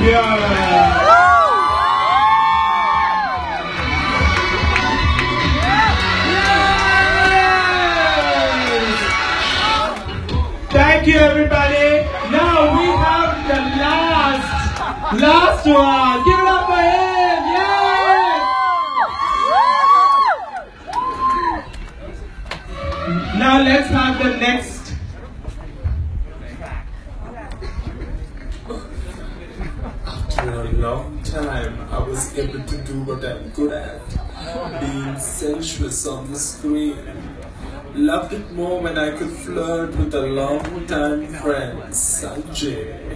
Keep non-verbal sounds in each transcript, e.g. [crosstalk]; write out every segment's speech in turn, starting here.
here. Thank you, everybody. Now we have the last, last one. Give it up for him. Yay! Now let's have the next. Time, I was able to do what I'm good at, being sensuous on the screen. Loved it more when I could flirt with a long-time friend, Sanjay.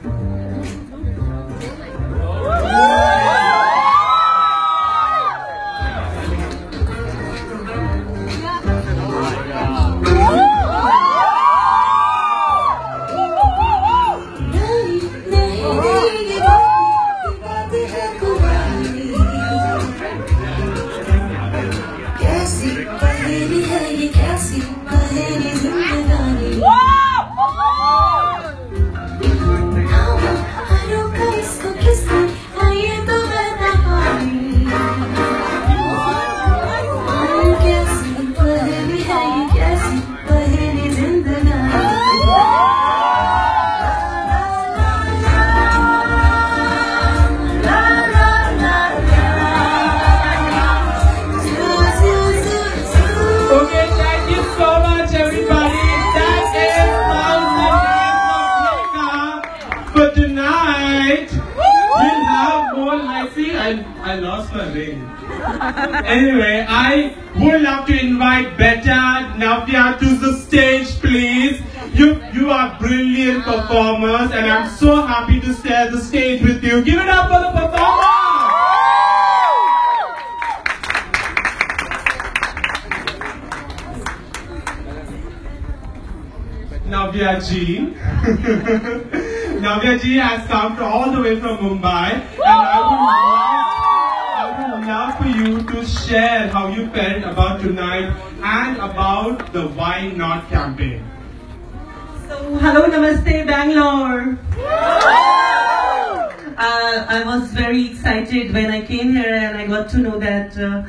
कैसी I, I lost my ring. Anyway, I would love to invite Beta, Navya to the stage, please. You, you are brilliant performers, and I'm so happy to share the stage with you. Give it up for the performers! Navya ji. [laughs] Navya ji has come all the way from Mumbai and I would, love for you to share how you felt about tonight and about the Why Not campaign. So, hello, namaste, Bangalore. Uh, I was very excited when I came here and I got to know that uh,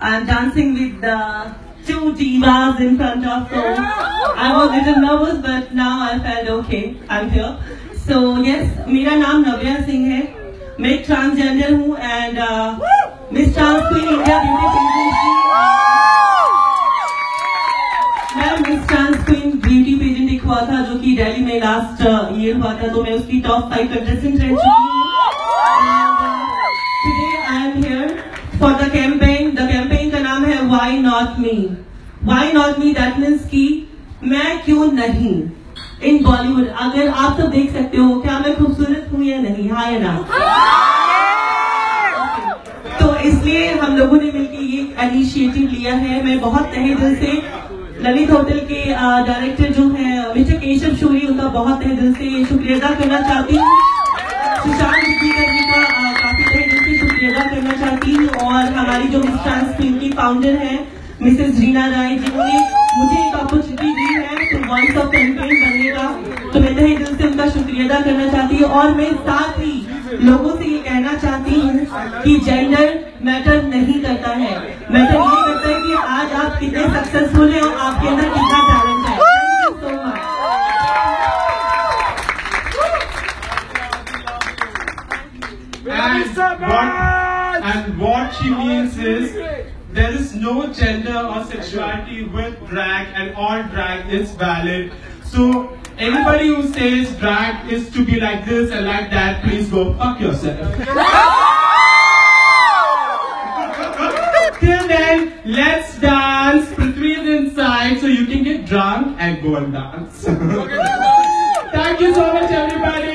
I'm dancing with the two divas in front of me. I was a little nervous, but now I felt okay. I'm here. So yes, मेरा नाम नव्या सिंह है मैं एक transgender हूँ and miss trans queen India beauty pageant मैं miss trans queen beauty pageant एक हुआ था जो कि दिल्ली में लास्ट ईयर हुआ था तो मैं उसकी टॉप फाइव कंटेस्टेंट रह चुकी today I am here for the campaign the campaign का नाम है why not me why not me that means कि मैं क्यों नहीं? इन बॉलीवुड अगर आप सब देख सकते हो, क्या मैं खूबसूरत हूँ या नहीं? हाँ या ना? इनिशिएटिव लिया है। मैं बहुत तहे दिल से ललित होटल के डायरेक्टर जो है मिस्टर केशव शोरी, उनका बहुत तहे दिल से शुक्रिया अदा करना चाहती हूँ। सुशांत जी का काफ़ी तहे दिल से शुक्रिया अदा करना चाहती हूँ। और हमारी जो मिस ट्रांस टीम की फाउंडर है, मिसेस रीना राय जिन्होंने मुझे एक अपॉर्चुनिटी दी है तो वॉइस ऑफ़ कैंपेन बनने का। तो मैं तहे दिल से उनका शुक्रिया अदा करना चाहती हूँ। और मैं साथ ही लोगों से ये कहना चाहती हूँ कि जेंडर मैटर नहीं करता है मैटर ये करता है कि आज आप कितने सक्सेसफुल हैं और आपके अंदर कितना टैलेंट है And what, and what she means is there is no gender or sexuality with drag and all drag is valid. So anybody who says drag is to be like this and like that, please go fuck yourself. Till then, let's dance. Prithvi is inside so you can get drunk and go and dance. [laughs] Thank you so much everybody